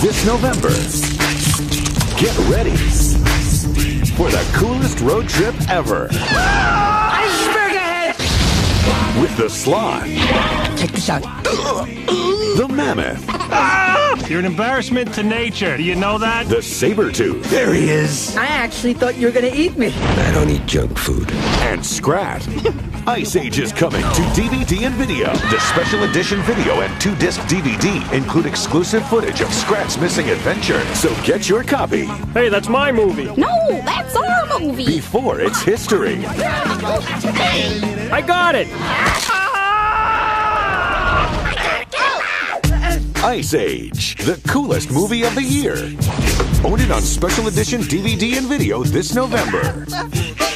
this November. Get ready for the coolest road trip ever. With the sloth, Check this out. the mammoth, You're an embarrassment to nature. Do you know that? the saber tooth, There he is. I actually thought you were gonna eat me. I don't eat junk food. and Scrat. Ice Age is coming to DVD and video. The special edition video and two disc DVD include exclusive footage of Scrat's missing adventure. So get your copy Hey, that's my movie. No, that's our movie. before it's history. I got it. Ice Age, the coolest movie of the year. Own it on special edition DVD and video this November.